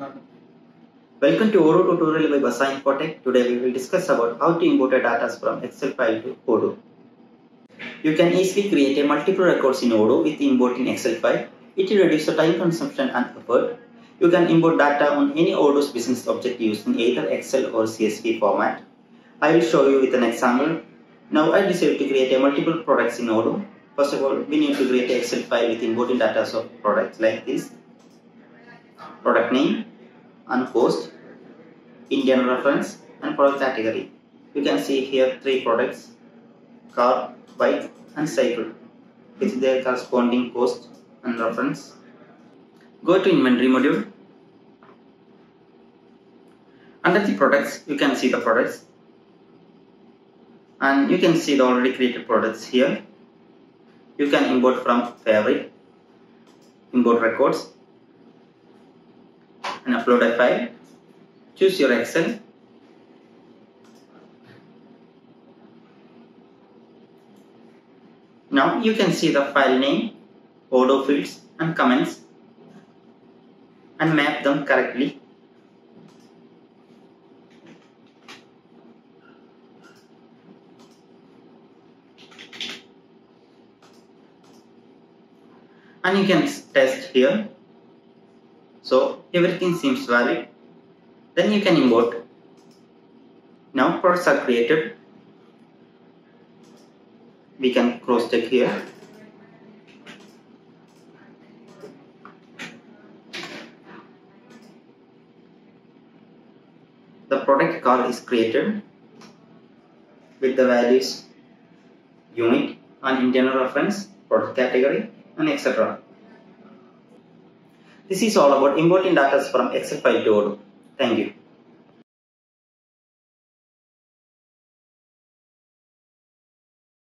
Welcome to Odoo tutorial by Bassam Infotech. Today we will discuss about how to import data from Excel file to Odoo. You can easily create a multiple records in Odoo with importing Excel file. It will reduce the time consumption and effort. You can import data on any Odoo's business object using either Excel or CSV format. I will show you with an example. Now I decided to create a multiple products in Odoo. First of all, we need to create an Excel file with importing data of products like this. Product name, cost, internal reference and product category. You can see here three products car, bike and cycle with their corresponding cost and reference. Go to inventory module. Under the products you can see the products and you can see the already created products here. You can import from fabric, import records and upload a file. Choose your Excel. Now you can see the file name, Odoo fields and comments and map them correctly. And you can test here so everything seems valid. Then you can import. Now products are created. We can cross check here. The product car is created with the values unit and internal reference, product category and etc. This is all about importing data from Excel file to Odoo. Thank you.